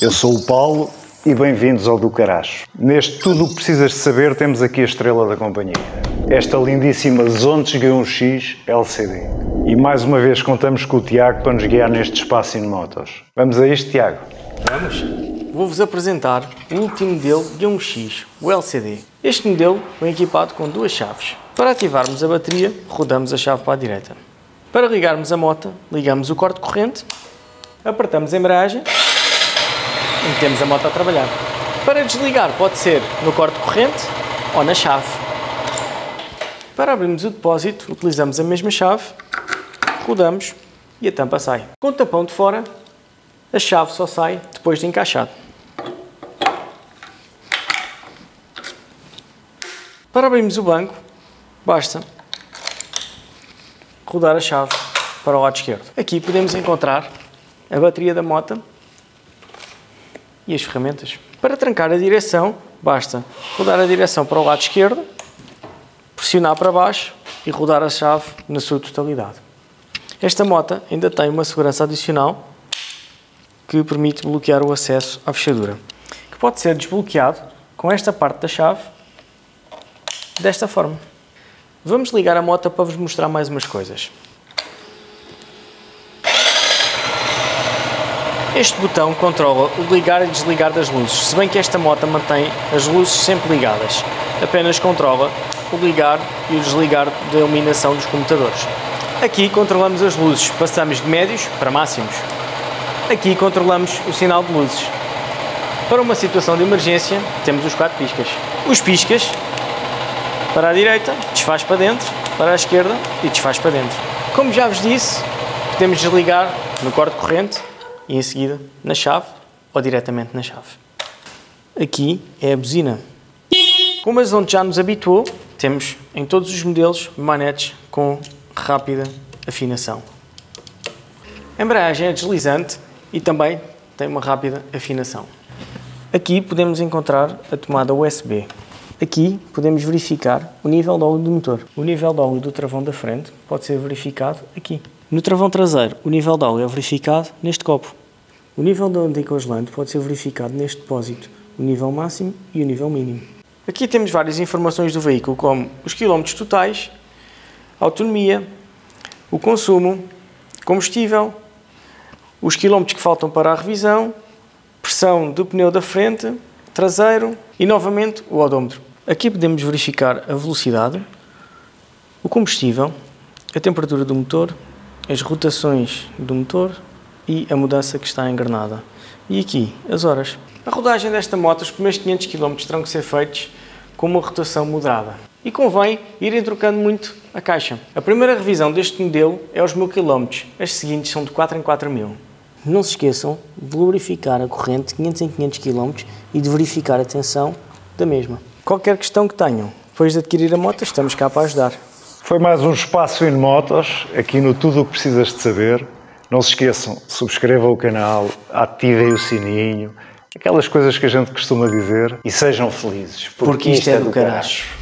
Eu sou o Paulo e bem-vindos ao do Caracho. Neste Tudo o que Precisas de Saber temos aqui a estrela da companhia. Esta lindíssima Zontes G1X LCD. E mais uma vez contamos com o Tiago para nos guiar neste espaço em motos. Vamos a isto, Tiago? Vamos! Vou-vos apresentar o último modelo G1X, o LCD. Este modelo vem equipado com duas chaves. Para ativarmos a bateria, rodamos a chave para a direita. Para ligarmos a moto, ligamos o corte corrente, apertamos a embreagem e metemos a moto a trabalhar. Para desligar pode ser no corte corrente ou na chave. Para abrirmos o depósito, utilizamos a mesma chave, rodamos e a tampa sai. Com o tapão de fora, a chave só sai depois de encaixado. Para abrirmos o banco, basta rodar a chave para o lado esquerdo. Aqui podemos encontrar a bateria da moto e as ferramentas. Para trancar a direção, basta rodar a direção para o lado esquerdo, pressionar para baixo e rodar a chave na sua totalidade. Esta moto ainda tem uma segurança adicional que permite bloquear o acesso à fechadura, que pode ser desbloqueado com esta parte da chave desta forma. Vamos ligar a moto para vos mostrar mais umas coisas. Este botão controla o ligar e desligar das luzes, se bem que esta moto mantém as luzes sempre ligadas. Apenas controla o ligar e o desligar da iluminação dos computadores. Aqui controlamos as luzes, passamos de médios para máximos. Aqui controlamos o sinal de luzes. Para uma situação de emergência, temos os quatro piscas. Os piscas, para a direita, desfaz para dentro, para a esquerda e desfaz para dentro. Como já vos disse, podemos desligar no corte corrente e em seguida na chave ou diretamente na chave. Aqui é a buzina. Como a Zonte já nos habituou, temos em todos os modelos manetes com rápida afinação. A embreagem é deslizante e também tem uma rápida afinação. Aqui podemos encontrar a tomada USB. Aqui podemos verificar o nível de óleo do motor. O nível de óleo do travão da frente pode ser verificado aqui. No travão traseiro, o nível de óleo é verificado neste copo. O nível de anticongelante pode ser verificado neste depósito, o nível máximo e o nível mínimo. Aqui temos várias informações do veículo, como os quilómetros totais, autonomia, o consumo, combustível, os quilómetros que faltam para a revisão, pressão do pneu da frente, traseiro e novamente o odômetro. Aqui podemos verificar a velocidade, o combustível, a temperatura do motor, as rotações do motor e a mudança que está engrenada. E aqui, as horas. A rodagem desta moto, os primeiros 500 km terão que ser feitos com uma rotação moderada. E convém irem trocando muito a caixa. A primeira revisão deste modelo é aos 1000 km, as seguintes são de 4 em 4 mil. Não se esqueçam de lubrificar a corrente 500 em 500 km e de verificar a tensão da mesma. Qualquer questão que tenham, depois de adquirir a moto, estamos cá para ajudar. Foi mais um espaço em motos, aqui no Tudo o que Precisas de Saber. Não se esqueçam, subscrevam o canal, ativem o sininho, aquelas coisas que a gente costuma dizer e sejam felizes, porque, porque isto é do caracho.